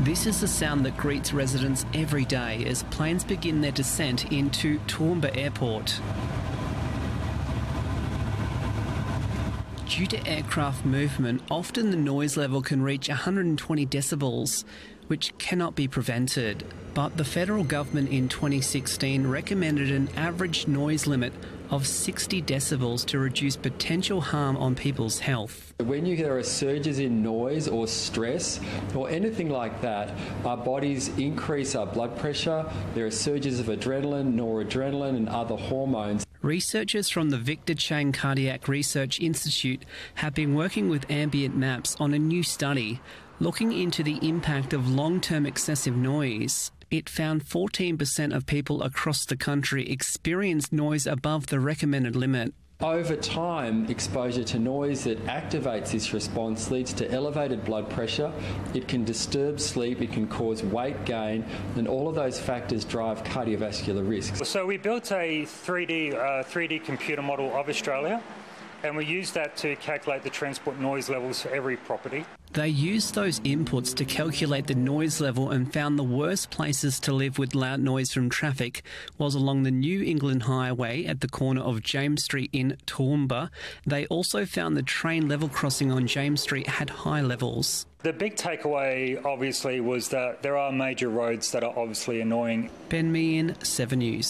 This is the sound that greets residents every day as planes begin their descent into Toowoomba Airport. Due to aircraft movement, often the noise level can reach 120 decibels, which cannot be prevented. But the federal government in 2016 recommended an average noise limit of 60 decibels to reduce potential harm on people's health. When you, there are surges in noise or stress or anything like that, our bodies increase our blood pressure. There are surges of adrenaline, noradrenaline, and other hormones. Researchers from the Victor Chang Cardiac Research Institute have been working with ambient maps on a new study looking into the impact of long term excessive noise. It found 14% of people across the country experienced noise above the recommended limit. Over time, exposure to noise that activates this response leads to elevated blood pressure. It can disturb sleep, it can cause weight gain, and all of those factors drive cardiovascular risks. So we built a 3D, uh, 3D computer model of Australia and we use that to calculate the transport noise levels for every property. They used those inputs to calculate the noise level and found the worst places to live with loud noise from traffic was along the New England Highway at the corner of James Street in Toowoomba. They also found the train level crossing on James Street had high levels. The big takeaway, obviously, was that there are major roads that are obviously annoying. Ben Mihan, 7 News.